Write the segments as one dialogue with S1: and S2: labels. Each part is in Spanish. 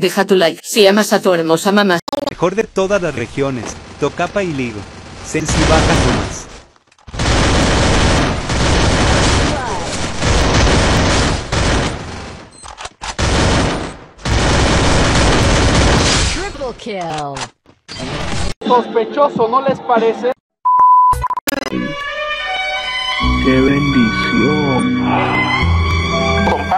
S1: Deja tu like si amas a tu hermosa mamá.
S2: Mejor de todas las regiones, Tocapa y Ligo. Sensi baja nomás.
S3: Triple kill.
S4: Sospechoso, ¿no les parece?
S5: ¡Qué bendición!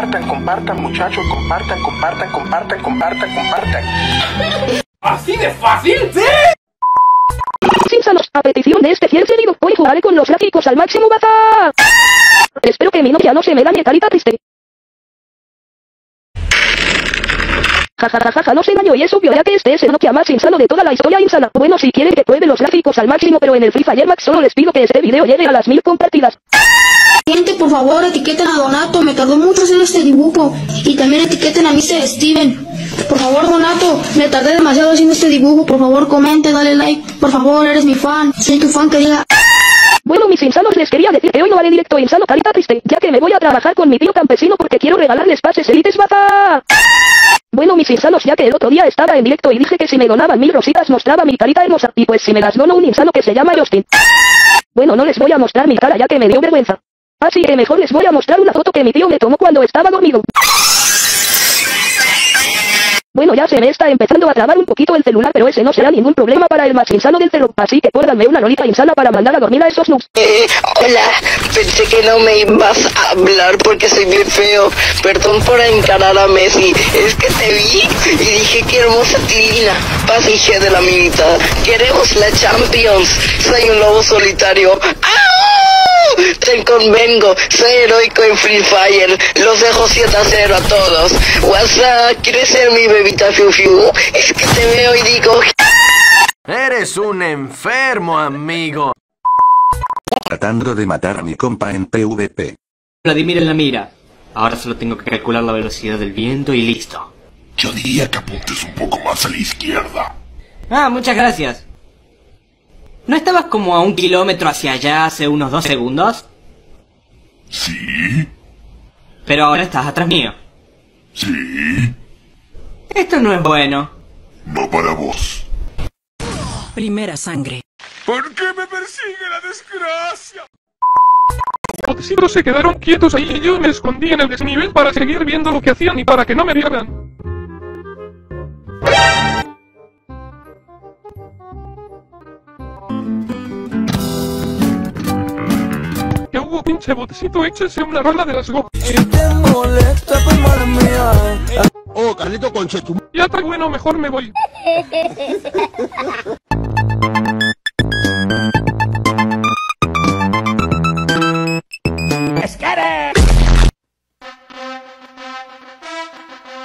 S6: Compartan, compartan muchachos, compartan, compartan, compartan, compartan, compartan.
S4: ¿Así de fácil? ¡Sí!
S7: Simpsonos, a petición de este fiel seguido, hoy jugaré con los gráficos al máximo baza. Espero que mi novia no se me dañe carita triste. Jajajaja, no se dañó y es obvio ya que este es el Nokia más insano de toda la historia insana. Bueno, si quieren que pruebe los gráficos al máximo pero en el Free Fire Max solo les pido que este video llegue a las mil compartidas.
S8: Gente, por favor, etiqueten a Donato, me tardó mucho hacer este dibujo. Y también etiqueten a Mr. Steven. Por favor, Donato, me tardé demasiado haciendo este dibujo. Por favor, comente, dale like. Por favor, eres mi fan. Soy tu fan que diga.
S7: Bueno, mis insanos, les quería decir que hoy no haré directo insano carita triste, ya que me voy a trabajar con mi tío campesino porque quiero regalarles pases elites baza. Bueno, mis insanos, ya que el otro día estaba en directo y dije que si me donaban mil rositas mostraba mi carita hermosa, y pues si me las dono un insano que se llama Justin. Bueno, no les voy a mostrar mi cara ya que me dio vergüenza. Así que mejor les voy a mostrar una foto que mi tío me tomó cuando estaba dormido. Bueno, ya se me está empezando a trabar un poquito el celular, pero ese no será ningún problema para el más insano del celo. Así que pónganme una rolita insana para mandar a dormir a esos noobs.
S9: Eh, hola, pensé que no me ibas a hablar porque soy bien feo. Perdón por encarar a Messi. Es que te vi y dije que hermosa Tilina. Pasije de la mitad. Queremos la Champions. Soy un lobo solitario. Te convengo, soy heroico en Free Fire. Los dejo 7 a 0 a todos. WhatsApp, ¿quieres ser mi bebita Fiu Fiu? Es que te veo y digo.
S10: Eres un enfermo, amigo.
S11: Tratando de matar a mi compa en PvP.
S12: Vladimir en la mira. Ahora solo tengo que calcular la velocidad del viento y listo.
S13: Yo diría que apuntes un poco más a la izquierda.
S12: Ah, muchas gracias. ¿No estabas como a un kilómetro hacia allá hace unos dos segundos?
S13: Sí.
S12: Pero ahora estás atrás mío.
S13: Sí.
S12: Esto no es bueno.
S13: No para vos.
S3: Primera sangre.
S4: ¿Por qué me persigue la desgracia? Los se quedaron quietos ahí y yo me escondí en el desnivel para seguir viendo lo que hacían y para que no me vieran. Hubo pinche botecito, échese una rola de las go.
S14: Si te molesta, pues mía.
S15: Oh, Carlito Conchetum.
S4: Ya está bueno, mejor me voy.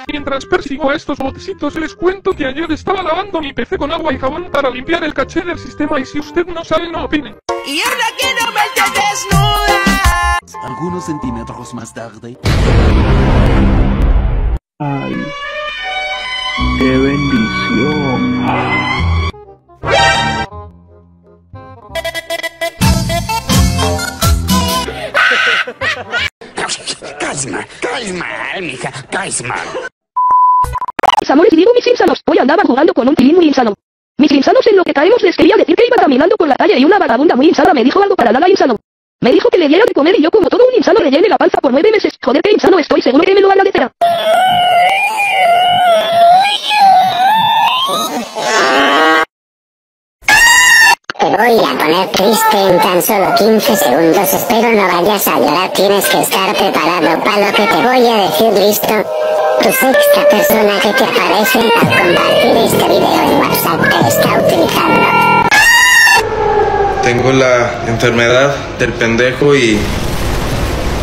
S4: Mientras persigo a estos botecitos les cuento que ayer estaba lavando mi PC con agua y jabón para limpiar el caché del sistema y si usted no sabe no opine.
S14: Y ahora quiero verte desnuda.
S16: Algunos centímetros más tarde.
S5: ¡Ay! ¡Qué bendición!
S15: Calma, calma, mija, calma.
S7: Amores, digo mis insanos, hoy andaba jugando con un tilín muy insano. Mis insanos en lo que caemos les quería decir que iba caminando por la calle y una vagabunda muy insana me dijo algo para nada insano. Me dijo que le diera de comer y yo como todo un insano rellene la panza por nueve meses. Joder, que insano estoy, seguro que me lo agradecerá.
S17: Te voy a poner triste en tan solo 15 segundos. Espero no vayas a llorar. Tienes que estar preparado para lo que te voy a decir, listo. Tu sexta persona que te aparece al compartir este video en WhatsApp te está utilizando.
S18: Tengo la enfermedad del pendejo y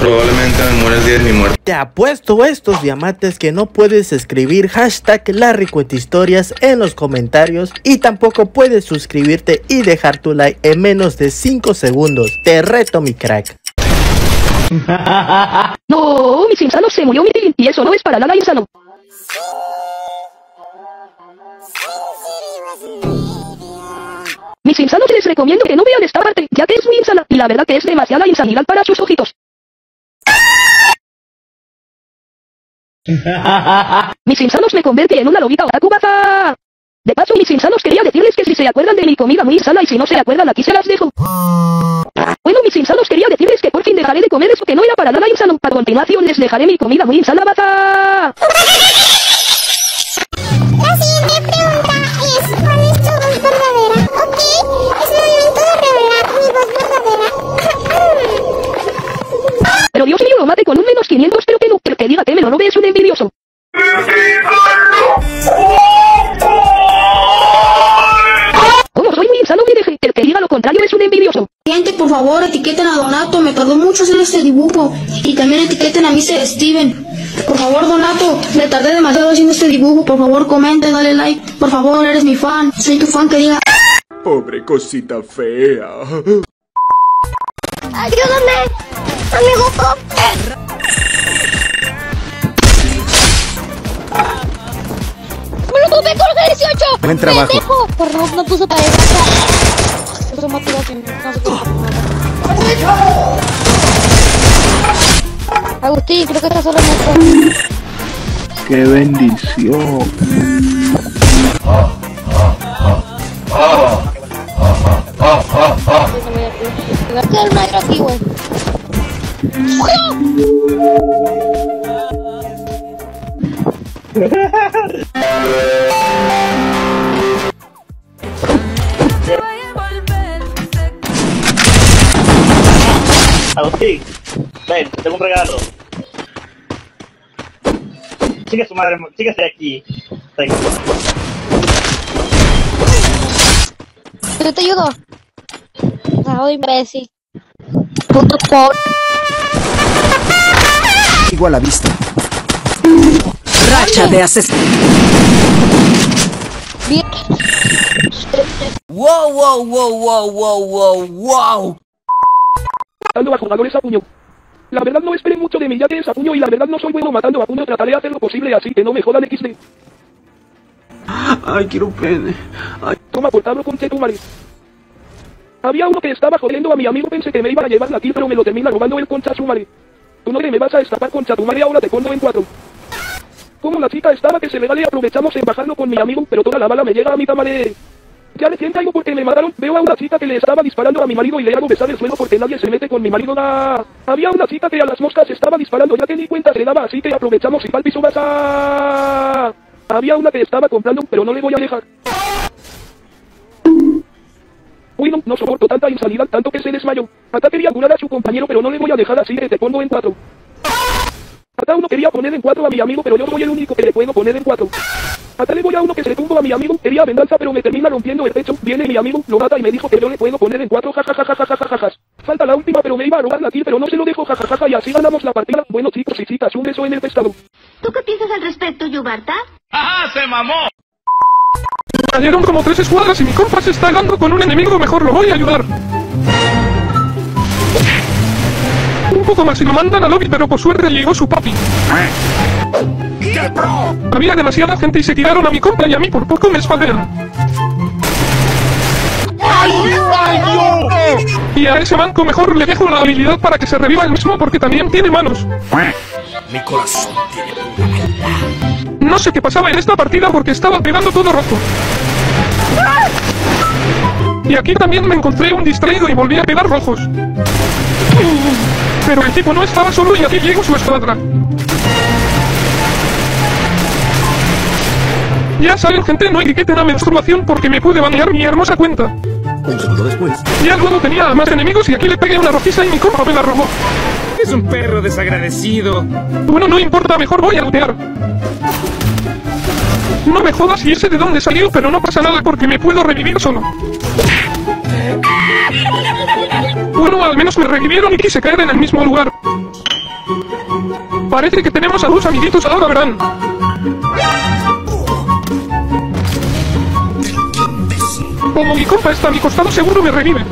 S18: probablemente me muera el día de mi muerte.
S19: Te apuesto estos diamantes que no puedes escribir hashtag historias en los comentarios y tampoco puedes suscribirte y dejar tu like en menos de 5 segundos. Te reto mi crack.
S7: No, mis insanos se murió mi y eso no es para nada insano. Mis insanos les recomiendo que no vean esta parte, ya que es muy insana, y la verdad que es demasiada insanidad para sus ojitos. Mis insanos me convertí en una lobita otaku baza. De paso, mis insanos quería decirles que si se acuerdan de mi comida muy sana y si no se acuerdan aquí se las dejo. Bueno, mis insanos quería decirles que por fin dejaré de comer eso que no era para nada insano. A continuación les dejaré mi comida muy insana baza.
S8: Etiqueten a Donato, me tardó mucho hacer este dibujo. Y también etiqueten a Mr. Steven. Por favor, Donato, me tardé demasiado haciendo este dibujo. Por favor, comente, dale like. Por favor, eres mi fan. Soy tu fan que diga.
S5: Pobre cosita fea.
S17: Ayúdame, amigo. ¡Me lo topé con el 18!
S2: Buen trabajo.
S17: ¡Pendejo! Por no, no puso para Puso motivación, no sé qué. Agustín, creo que estás solo en esto.
S5: ¡Qué bendición!
S17: Aquí, güey.
S20: Agustín, ven, tengo un regalo. Sigue su madre, síguese de aquí. Ven.
S17: Yo te ayudo. Ah, imbécil. Puto pobre.
S2: Sigo a la vista.
S3: Racha de asesino.
S17: Bien.
S14: Wow, wow, wow, wow, wow, wow, wow.
S4: Matando a jugadores a puño. La verdad no esperen mucho de mí ya que es a puño y la verdad no soy bueno matando a puño. Trataré de hacer lo posible así que no me jodan XD.
S16: Ay, quiero pene. Ay.
S4: Toma por tablo con Chetumare. Había uno que estaba jodiendo a mi amigo, pensé que me iba a llevar la kill, pero me lo termina robando el concha su madre. Tú no me vas a estafar concha tu madre, ahora te pongo en cuatro. Como la chica estaba que se regale, aprovechamos en bajarlo con mi amigo, pero toda la bala me llega a mi tamaré. Ya recién caigo porque me mataron, veo a una chica que le estaba disparando a mi marido y le hago besar el suelo porque nadie se mete con mi marido. Ah, había una chica que a las moscas estaba disparando, ya que ni cuenta se daba, así que aprovechamos y pa'l piso vas a... Había una que estaba comprando, pero no le voy a dejar. Uy, no, no soporto tanta insanidad, tanto que se desmayó. Acá quería curar a su compañero, pero no le voy a dejar así que te pongo en cuatro. Acá uno quería poner en cuatro a mi amigo, pero yo soy el único que le puedo poner en cuatro. Acá le voy a uno que se le tumbo a mi amigo, quería venganza, pero me termina rompiendo el pecho. Viene mi amigo, lo mata y me dijo que yo le puedo poner en cuatro, jajajajajajajas. Falta la última, pero me iba a robar la kill, pero no se lo dejo, jajajaja, y así ganamos la partida. Bueno chicos y chicas, un beso en el pescado.
S17: ¿Tú qué piensas al respecto, Yubarta?
S4: ¡Ajá, se mamó! Cayeron como tres escuadras y mi compa se está dando con un enemigo, mejor lo voy a ayudar. Un poco más y lo mandan al lobby, pero por suerte llegó su papi. Había demasiada gente y se tiraron a mi compa y a mí por poco me espaldean. Y a ese manco mejor le dejo la habilidad para que se reviva el mismo porque también tiene manos.
S13: Mi corazón tiene.
S4: No sé qué pasaba en esta partida porque estaba pegando todo rojo. Y aquí también me encontré un distraído y volví a pegar rojos. Pero el tipo no estaba solo y aquí llegó su escuadra. Ya saben gente, no etiqueten a menstruación porque me puede banear mi hermosa cuenta.
S16: Un segundo después.
S4: Ya luego tenía a más enemigos y aquí le pegué una rojiza y mi compa me la robó.
S21: Es un perro desagradecido.
S4: Bueno, no importa, mejor voy a lootear. No me jodas y sé de dónde salió, pero no pasa nada porque me puedo revivir solo. Bueno, al menos me revivieron y quise caer en el mismo lugar. Parece que tenemos a dos amiguitos ahora, verán. Como mi compa está a mi costado, seguro me revive.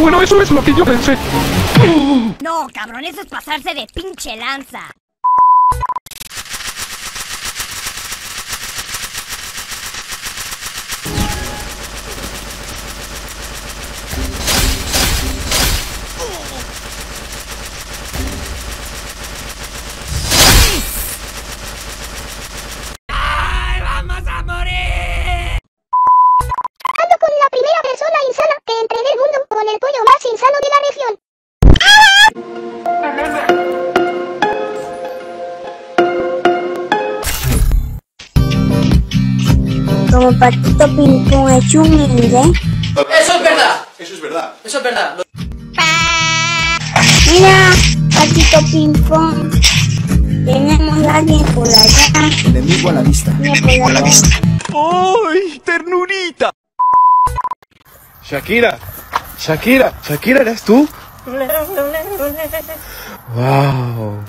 S4: Bueno, eso es lo que yo pensé.
S22: No, cabrón, eso es pasarse de pinche lanza.
S23: Como patito ping pong hecho humilde.
S12: Eso es verdad.
S24: Eso es verdad.
S12: Eso es verdad.
S23: Mira, patito ping pong. Tenemos a alguien por allá.
S24: Enemigo a la vista.
S23: Enemigo a la vista.
S24: ¡Ay, ternurita!
S18: Shakira, Shakira, Shakira, ¿eres tú? Wow.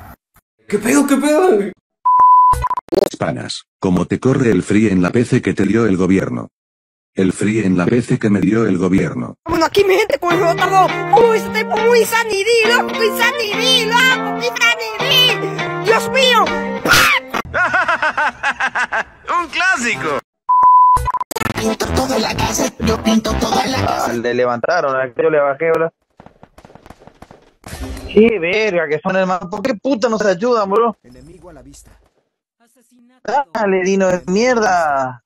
S24: ¿Qué pedo, qué pedo?
S11: Panas, como te corre el free en la PC que te dio el gobierno. El free en la PC que me dio el gobierno.
S14: Bueno, aquí mi gente con el juego Uy, este tipo muy sanidí, loco, muy sanidí, loco, muy sanidí. Dios mío.
S10: ¡Un clásico!
S15: Pinto toda la casa, yo pinto toda la casa.
S25: Le levantaron, a que yo le bajé, bro. Qué verga que son hermano. ¿Por qué puta no se ayudan, bro?
S24: Enemigo a la vista.
S25: Dale, Dino de mierda.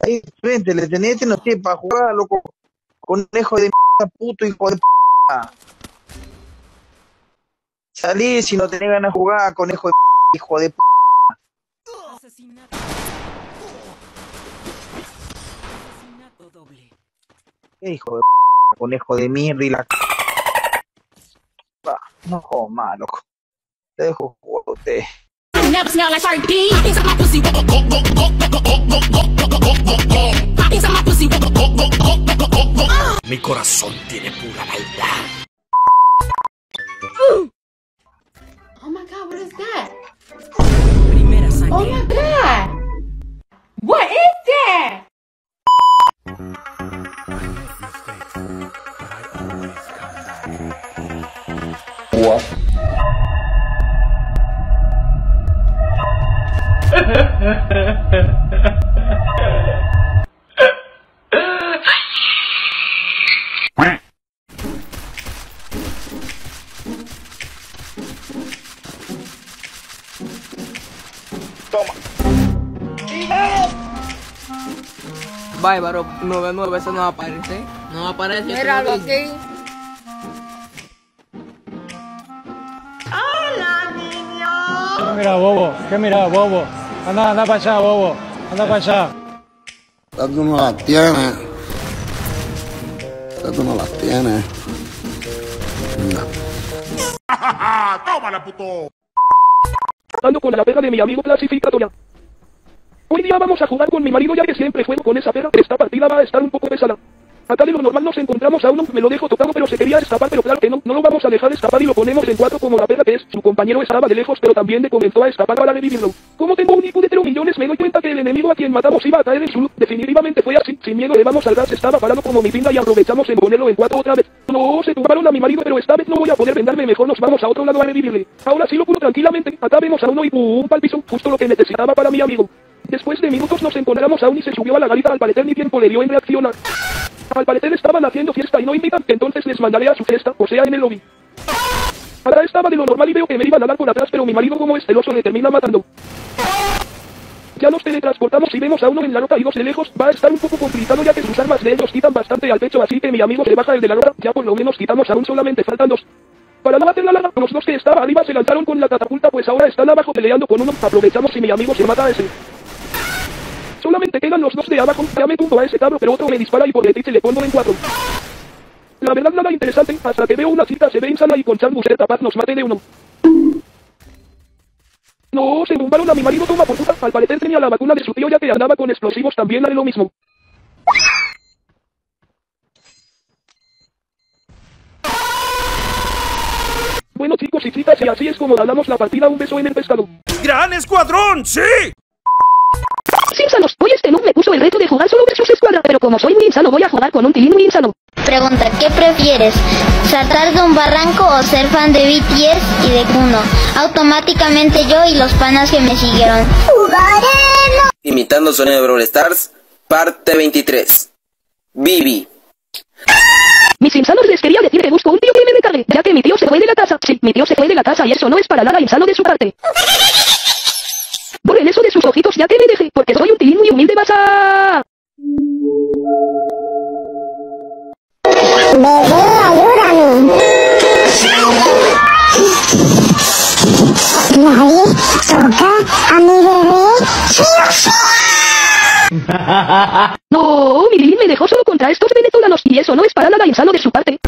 S25: Ahí, frente, le tenés no sé, para jugar, loco. Conejo de mierda, puto hijo de p. Salí si no tenés ganas de jugar, conejo de p, hijo de p. Qué hijo de p, conejo de mierda y la c- Ah, No jodas más, loco. Te dejo jugar a usted.
S14: Never smell like Shark D. Inside my pussy. Inside my pussy.
S15: Mi corazón tiene pura maldad.
S8: Oh my god, what is that?
S3: Primera
S8: Oh
S3: sangre.
S8: my god! What is that?
S12: Bárbaro, 99 veces no aparece. No aparece.
S14: Míralo aquí.
S26: ¿Qué mira, bobo? ¿Qué mira, bobo? Anda, anda para allá, bobo. Anda para allá.
S15: Ya tú no las tienes. Ya tú no las tienes. Mira.
S13: ¡Tómala, puto!
S4: Ando con la perra de mi amigo clasificatoria. Hoy día vamos a jugar con mi marido ya que siempre juego con esa perra. Esta partida va a estar un poco pesada. Acá de lo normal nos encontramos a uno, me lo dejo tocado pero se quería escapar pero claro que no, no lo vamos a dejar escapar y lo ponemos en cuatro como la perra que es. Su compañero estaba de lejos pero también le comenzó a escapar para revivirlo. Como tengo un IQ de 0 millones me doy cuenta que el enemigo a quien matamos iba a caer en su loot. Definitivamente fue así, sin miedo le vamos al gas, estaba parado como mi pinga y aprovechamos en ponerlo en cuatro otra vez. No, se tumbaron a mi marido pero esta vez no voy a poder vendarme, mejor nos vamos a otro lado a revivirle. Ahora sí lo curo tranquilamente, acá vemos a uno y pum, pal piso, justo lo que necesitaba para mi amigo. Después de minutos nos encontramos a un y se subió a la garita al parecer ni tiempo le dio en reaccionar. Al parecer estaban haciendo fiesta y no invitan, entonces les mandaré a su fiesta, o sea en el lobby. Ahora estaba de lo normal y veo que me iban a dar por atrás, pero mi marido como es celoso le termina matando. Ya nos teletransportamos y vemos a uno en la roca y dos de lejos, va a estar un poco complicado ya que sus armas de ellos quitan bastante al pecho, así que mi amigo se baja el de la roca, ya por lo menos quitamos aún solamente faltan dos. Para no hacer la larga, los dos que estaban arriba se lanzaron con la catapulta, pues ahora están abajo peleando con uno, aprovechamos y mi amigo se mata a ese. Solamente quedan los dos de me tumbo a ese cabro, pero otro me dispara y por detrás se le pongo en cuatro. La verdad nada interesante, hasta que veo una cita se ve insana y con Changuser capaz nos mate de uno. No, se tumbaron a mi marido toma por puta, al parecer tenía la vacuna de su tío ya que andaba con explosivos también haré lo mismo. Bueno chicos y chicas y así es como ganamos la partida un beso en el pescado.
S21: ¡Gran escuadrón! ¡Sí!
S7: Sinsanos, hoy este no me puso el reto de jugar solo versus escuadra, pero como soy muy insano voy a jugar con un tilín muy insano.
S17: Pregunta, ¿qué prefieres? ¿Saltar de un barranco o ser fan de BTS y de Kuno? Automáticamente yo y los panas que me siguieron. ¡Jugaremos!
S27: Imitando sonido de Brawl Stars, parte 23. Bibi.
S7: Mis insanos les quería decir que busco un tío que me recargue, ya que mi tío se fue de la casa. Sí, mi tío se fue de la casa y eso no es para nada insano de su parte. Borren eso de sus ojitos ya que me deje, porque soy un tilín muy humilde vas a...
S17: Bebé, ayúdame. ¿Nadie toca a mi bebé?
S7: No, mi me dejó solo contra estos venezolanos y eso no es para nada insano de su parte.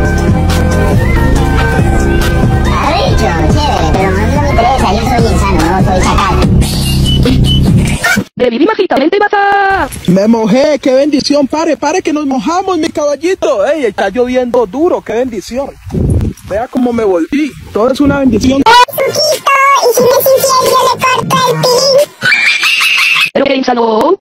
S7: Mágicamente, baza.
S28: Me mojé, qué bendición, pare, pare que nos mojamos, mi caballito. Ey, está lloviendo duro, qué bendición. Vea cómo me volví, todo es una bendición.
S17: Truquito, y si me es infiel yo le corto el pilín.
S7: Pero qué insano.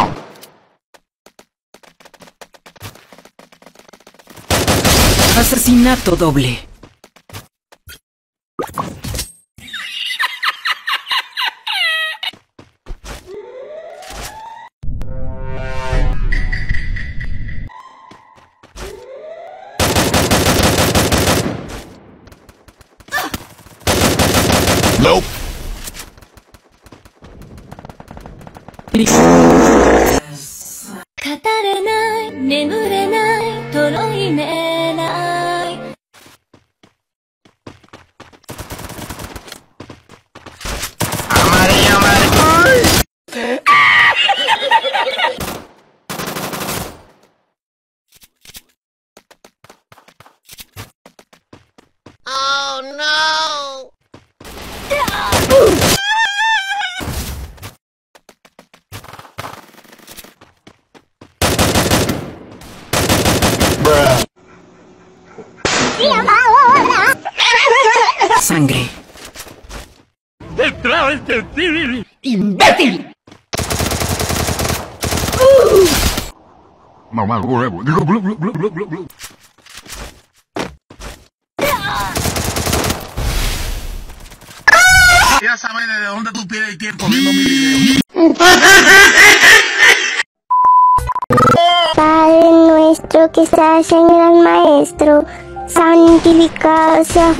S3: Asesinato doble.
S13: Mamá, huevo.
S29: Ya sabes de dónde tú pierdes el tiempo viendo mi video.
S23: Padre nuestro que estás en el maestro, santificado sea.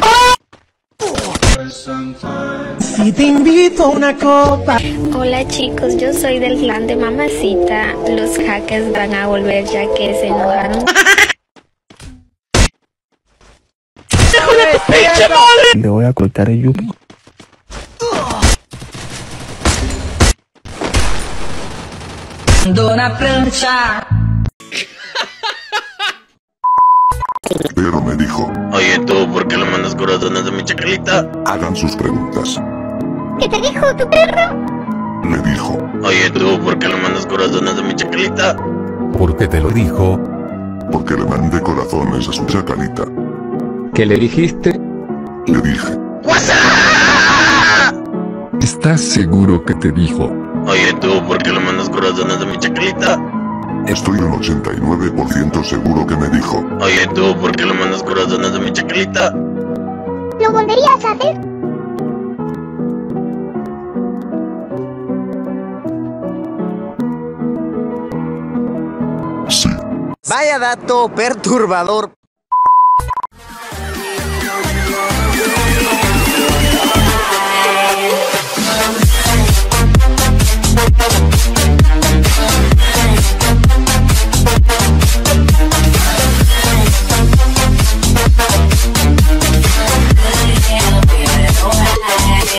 S28: Si te invito a una copa.
S30: Hola chicos, yo soy del clan de Mamacita. Los hackers van a volver ya que se enojaron.
S28: Le voy a cortar el yupi.
S3: Dona plancha.
S13: Pero me dijo,
S18: Oye, tú, ¿por qué le mandas corazones a mi chacalita?
S13: hagan sus preguntas.
S23: ¿Qué te dijo tu perro?
S13: Me dijo,
S18: Oye, tú, ¿por qué le mandas corazones a mi chacalita?
S31: ¿Por qué te lo dijo?
S13: porque le mandé corazones a su chacalita.
S31: ¿Qué le dijiste?
S13: Le dije,
S31: ¿Estás seguro que te dijo?
S18: Oye, tú, ¿por qué le mandas corazones a mi chacalita?
S13: estoy un 89% seguro que me dijo.
S18: Oye, tú, ¿por qué le mandas corazones a mi chacalita?
S23: ¿Lo volverías a hacer?
S29: Vaya dato perturbador.